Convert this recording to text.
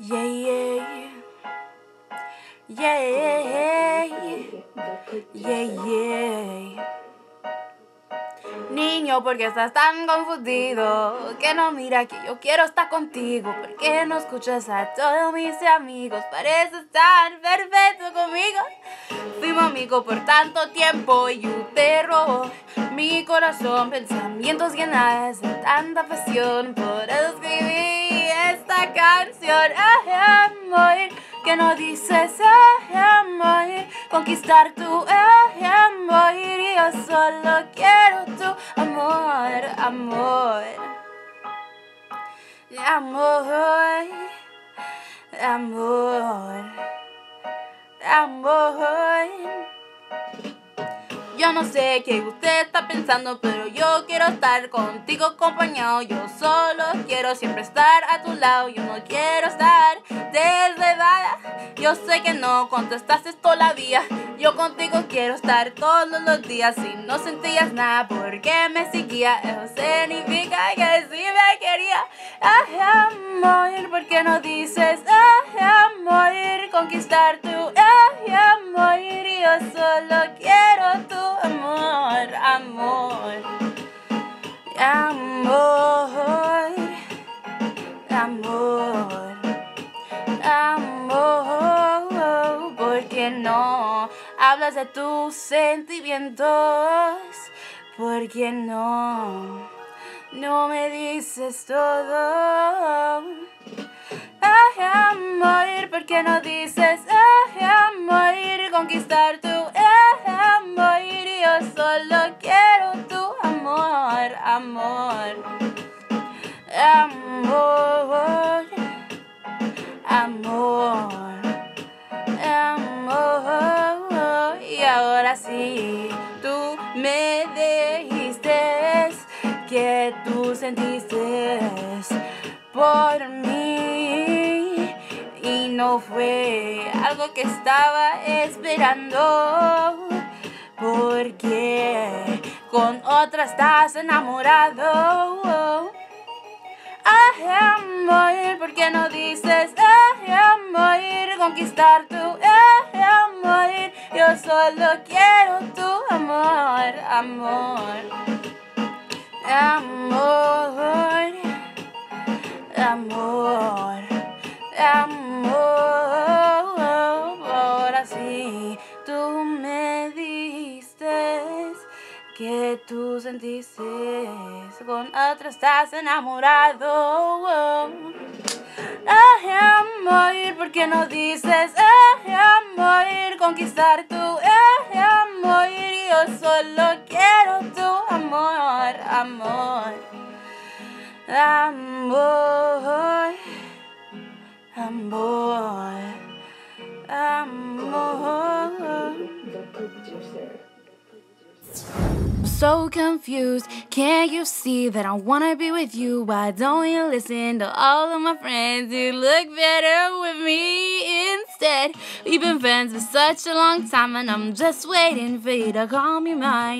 Yeah, yeah. Yeah. Yeah, yeah. Niño, ¿por qué estás tan confundido? Que no mira que yo quiero estar contigo. ¿Por qué no escuchas a todos mis amigos? Parece estar perfecto conmigo. Fuimos amigos por tanto tiempo y yo te robo mi corazón. Pensamientos llenas de tanta pasión. Por escribir esta canción. Ay, que no dices, ay, conquistar tu ay. Y yo solo quiero tu amor, amor. Amor, amor, amor. Yo no sé qué usted está pensando, pero yo quiero estar contigo acompañado. Yo solo quiero siempre estar a tu lado. Yo no quiero estar desvelada. Yo sé que no contestaste todavía. Yo contigo quiero estar todos los días. Si no sentías nada, ¿por qué me seguía? Eso significa que sí me quería. Ay, amor, ¿por qué no dices? Ay, amor, conquistar tu. Ay, amor, yo solo amor, amor, amor, amor, porque no hablas de tus sentimientos, porque no, no me dices todo. Ay, amor, ¿por qué no dices, ay, amor, conquistar tu, amor, amor, amor, y ahora sí, tú me dijiste que tú sentiste por mí y no fue algo que estaba esperando porque con otra estás enamorado. ¿Por qué no dices, ay, amor, conquistar tu, ay, amor, yo solo quiero tu amor, amor, amor amor, amor. Ahora sí, tú me diste que tú sentiste con otro estás enamorado. Ay, amor, ¿por qué no dices? Ay, amor, conquistar tu, ay, amor. Yo solo quiero tu amor, amor. Amor, amor, amor. So confused, can't you see that I wanna be with you? Why don't you listen to all of my friends? You look better with me instead. We've been friends for such a long time, and I'm just waiting for you to call me mine.